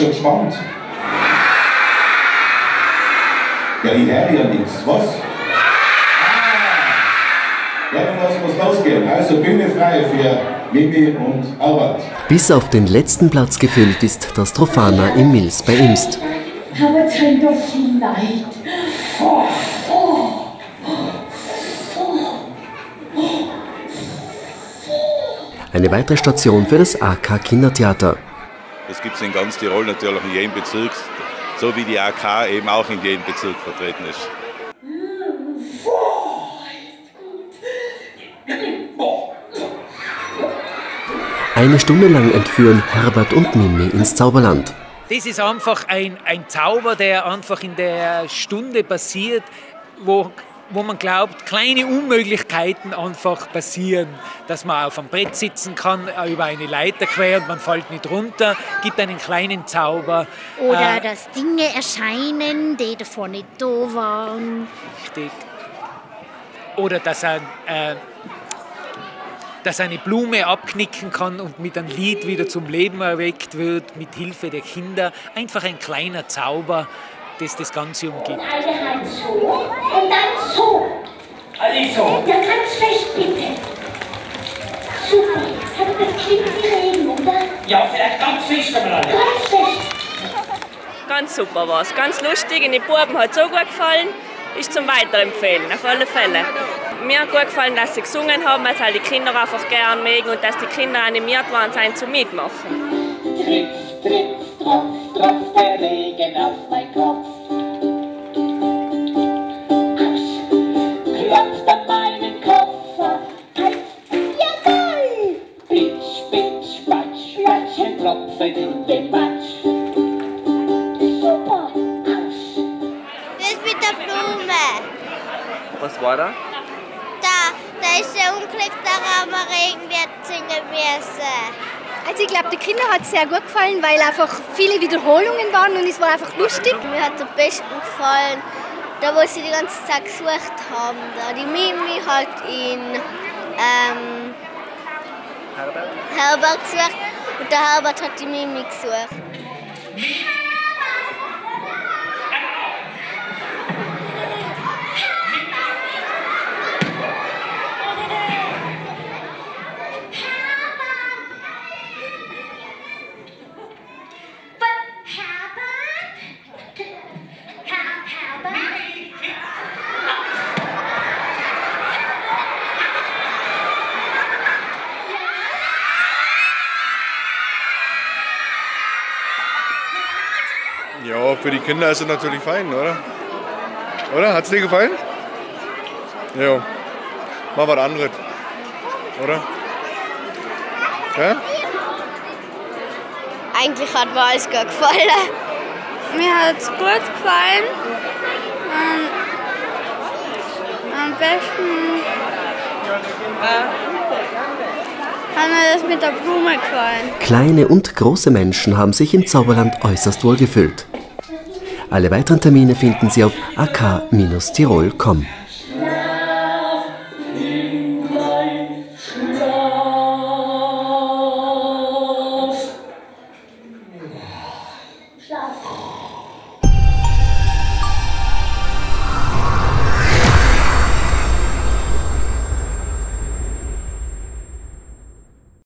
schon gespannt. Ja, ich höre ja nichts. Was? Ah. Ja, dann es losgehen. Also Bühne frei für Mimi und Albert. Bis auf den letzten Platz gefüllt ist das Trofana im Mills bei Imst. Aber zeig doch viel Leid. Eine weitere Station für das AK Kindertheater. Das gibt es in ganz Tirol natürlich in jedem Bezirk, so wie die AK eben auch in jedem Bezirk vertreten ist. Eine Stunde lang entführen Herbert und Mimi ins Zauberland. Das ist einfach ein, ein Zauber, der einfach in der Stunde passiert, wo, wo man glaubt, kleine Unmöglichkeiten einfach passieren. Dass man auf einem Brett sitzen kann, über eine Leiter quer und man fällt nicht runter, gibt einen kleinen Zauber. Oder äh, dass Dinge erscheinen, die davor nicht da waren. Richtig. Oder dass ein, äh, dass eine Blume abknicken kann und mit einem Lied wieder zum Leben erweckt wird, mit Hilfe der Kinder. Einfach ein kleiner Zauber, das das Ganze umgibt. Und eine Hand so und dann so. Also. Ja, ganz fest bitte. Super. Aber das klingt wie Regen, oder? Ja, vielleicht ganz fest einmal alle. Ganz fest. Ganz super war's. Ganz lustig. Und die Buben hat so gut gefallen. Ist zum Weiterempfehlen, auf alle Fälle. Mir hat gut gefallen, dass sie gesungen haben, weil halt die Kinder einfach gern mögen und dass die Kinder animiert waren, sein zu mitmachen. Tripf, tripf, tropf, tropf der Regen auf mein Kopf. Klopft an meinen Koffer. Halt, jawohl! Pitsch, pitsch, patsch, patsch, tropfen in den Matsch. Super, aus. Das mit der Blume. Was war da? Da, da ist der Unglück, da haben wir Regen wird singen müssen. Also ich glaube, den Kindern hat es sehr gut gefallen, weil einfach viele Wiederholungen waren und es war einfach lustig. Mir hat am besten gefallen, da wo sie die ganze Zeit gesucht haben. Da die Mimi hat ihn ähm, Herbert? Herbert gesucht und der Herbert hat die Mimi gesucht. Ja, für die Kinder ist es natürlich fein, oder? Oder? Hat es dir gefallen? Ja. Mal was anderes. Oder? Ja? Eigentlich hat mir alles gut gefallen. Mir hat es gut gefallen. Ähm, am besten hat mir das mit der Blume gefallen. Kleine und große Menschen haben sich im Zauberland äußerst wohl gefühlt. Alle weiteren Termine finden Sie auf ak-tirol.com.